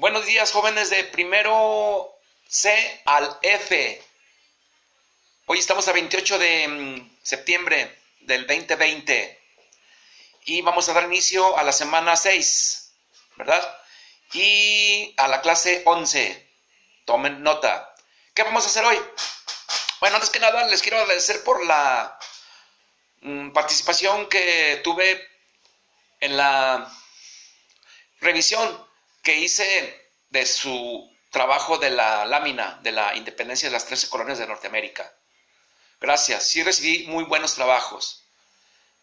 Buenos días, jóvenes de primero C al F. Hoy estamos a 28 de mm, septiembre del 2020 y vamos a dar inicio a la semana 6, ¿verdad? Y a la clase 11. Tomen nota. ¿Qué vamos a hacer hoy? Bueno, antes que nada les quiero agradecer por la mm, participación que tuve en la revisión que hice de su trabajo de la lámina de la independencia de las 13 colonias de Norteamérica. Gracias, sí recibí muy buenos trabajos.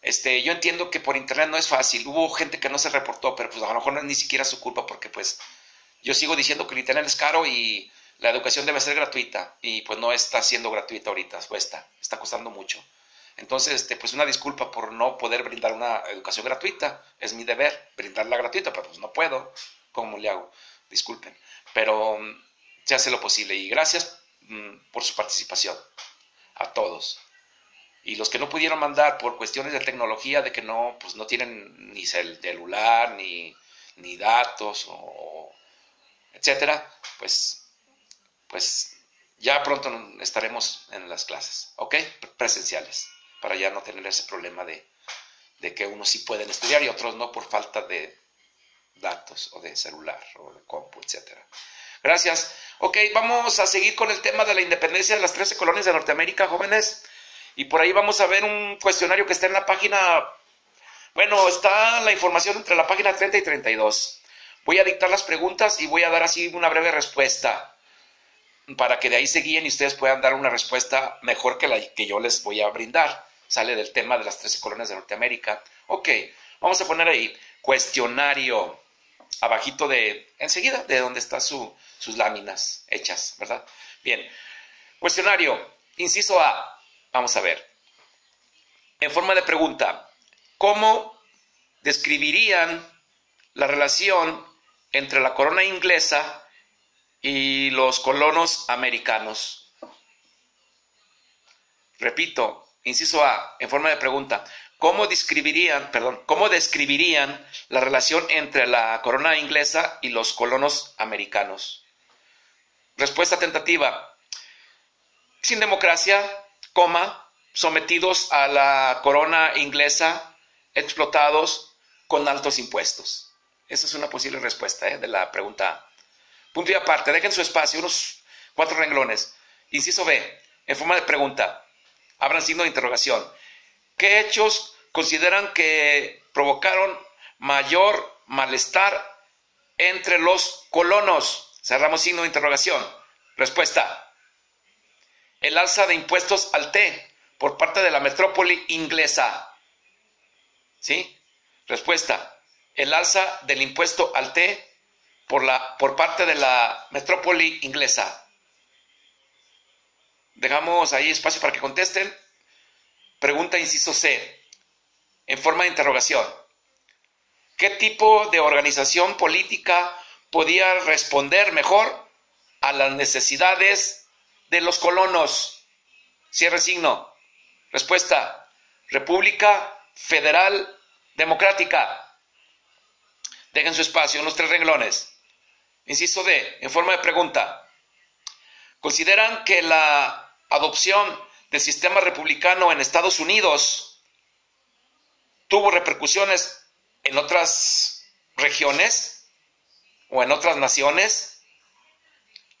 Este, yo entiendo que por internet no es fácil. Hubo gente que no se reportó, pero pues a lo mejor no es ni siquiera su culpa porque pues yo sigo diciendo que el internet es caro y la educación debe ser gratuita y pues no está siendo gratuita ahorita, cuesta, está costando mucho. Entonces, este, pues una disculpa por no poder brindar una educación gratuita. Es mi deber brindarla gratuita, pero pues no puedo. ¿Cómo le hago? Disculpen. Pero mm, se hace lo posible y gracias mm, por su participación a todos. Y los que no pudieron mandar por cuestiones de tecnología, de que no, pues no tienen ni celular, ni, ni datos, o, etcétera, pues, pues ya pronto estaremos en las clases, ¿ok? Presenciales, para ya no tener ese problema de, de que unos sí pueden estudiar y otros no por falta de datos o de celular o de compu, etcétera. Gracias. Ok, vamos a seguir con el tema de la independencia de las 13 colonias de Norteamérica, jóvenes. Y por ahí vamos a ver un cuestionario que está en la página, bueno, está la información entre la página 30 y 32. Voy a dictar las preguntas y voy a dar así una breve respuesta para que de ahí se guíen y ustedes puedan dar una respuesta mejor que la que yo les voy a brindar. Sale del tema de las 13 colonias de Norteamérica. Ok, vamos a poner ahí cuestionario abajito de, enseguida, de donde están sus láminas hechas, ¿verdad? Bien, cuestionario, inciso A, vamos a ver. En forma de pregunta, ¿cómo describirían la relación entre la corona inglesa y los colonos americanos? Repito, inciso A, en forma de pregunta, ¿Cómo describirían, perdón, cómo describirían la relación entre la corona inglesa y los colonos americanos? Respuesta tentativa. Sin democracia, coma, sometidos a la corona inglesa, explotados con altos impuestos. Esa es una posible respuesta ¿eh? de la pregunta Punto y aparte, dejen su espacio, unos cuatro renglones. Inciso B, en forma de pregunta, abran signo de interrogación. ¿Qué hechos consideran que provocaron mayor malestar entre los colonos? Cerramos signo de interrogación. Respuesta. El alza de impuestos al té por parte de la metrópoli inglesa. ¿Sí? Respuesta. El alza del impuesto al té por, la, por parte de la metrópoli inglesa. Dejamos ahí espacio para que contesten. Pregunta inciso C, en forma de interrogación. ¿Qué tipo de organización política podía responder mejor a las necesidades de los colonos? Cierre signo. Respuesta. República Federal Democrática. Dejen su espacio, unos tres renglones. Inciso D, en forma de pregunta. ¿Consideran que la adopción del sistema republicano en Estados Unidos tuvo repercusiones en otras regiones o en otras naciones?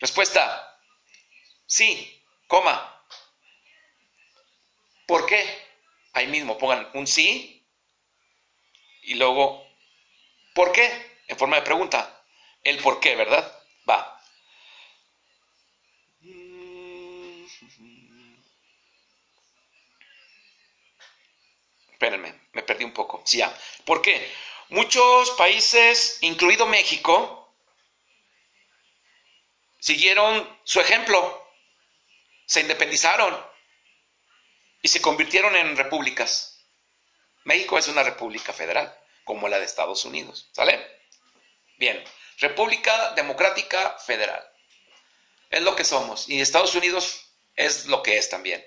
Respuesta, sí, coma. ¿Por qué? Ahí mismo pongan un sí y luego, ¿por qué? En forma de pregunta. El por qué, ¿verdad? Va. Espérenme, me perdí un poco. Sí, ya. ¿Por qué? Muchos países, incluido México, siguieron su ejemplo, se independizaron y se convirtieron en repúblicas. México es una república federal, como la de Estados Unidos. ¿Sale? Bien, República Democrática Federal. Es lo que somos. Y Estados Unidos es lo que es también.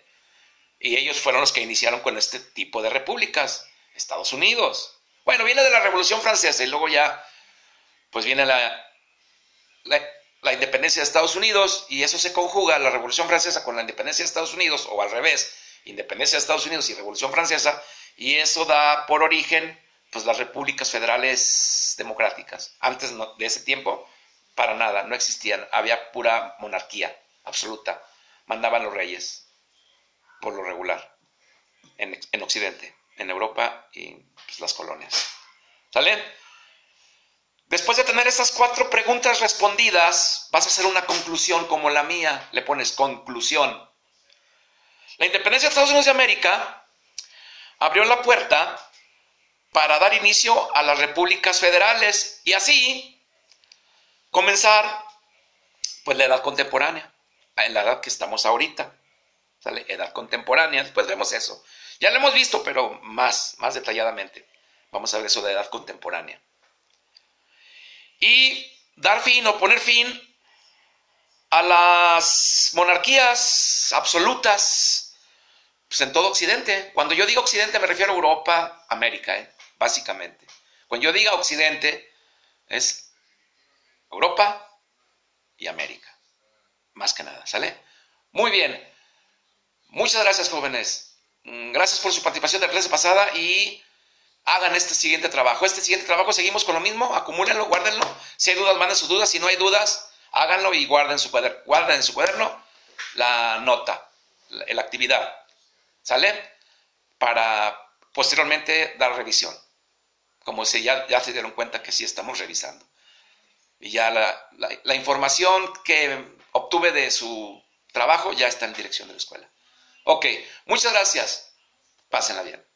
Y ellos fueron los que iniciaron con este tipo de repúblicas, Estados Unidos. Bueno, viene de la Revolución Francesa y luego ya, pues viene la la, independencia de Estados Unidos y eso se conjuga la Revolución Francesa con la independencia de Estados Unidos o al revés, independencia de Estados Unidos y Revolución Francesa y eso da por origen pues las repúblicas federales democráticas. Antes de ese tiempo, para nada, no existían, había pura monarquía absoluta. Mandaban los reyes, por lo regular, en, en Occidente, en Europa y pues, las colonias. ¿Sale? Después de tener esas cuatro preguntas respondidas, vas a hacer una conclusión como la mía, le pones conclusión. La independencia de Estados Unidos de América abrió la puerta para dar inicio a las repúblicas federales y así comenzar pues la edad contemporánea, en la edad que estamos ahorita. ¿Sale? Edad contemporánea, después vemos eso. Ya lo hemos visto, pero más, más detalladamente. Vamos a ver eso de edad contemporánea. Y dar fin o poner fin a las monarquías absolutas pues en todo Occidente. Cuando yo digo Occidente me refiero a Europa, América, ¿eh? básicamente. Cuando yo diga Occidente es Europa y América, más que nada, ¿sale? Muy bien. Muchas gracias, jóvenes. Mm, gracias por su participación de la clase pasada y hagan este siguiente trabajo. Este siguiente trabajo seguimos con lo mismo, acumúlenlo, guárdenlo. Si hay dudas, manden sus dudas. Si no hay dudas, háganlo y guarden, su cuaderno, guarden en su cuaderno la nota, la, actividad. ¿Sale? Para posteriormente dar revisión. Como si ya, se dieron cuenta que sí estamos revisando. Y ya la, la información que obtuve de su trabajo ya está en dirección de la escuela. Ok, muchas gracias. Pásenla bien.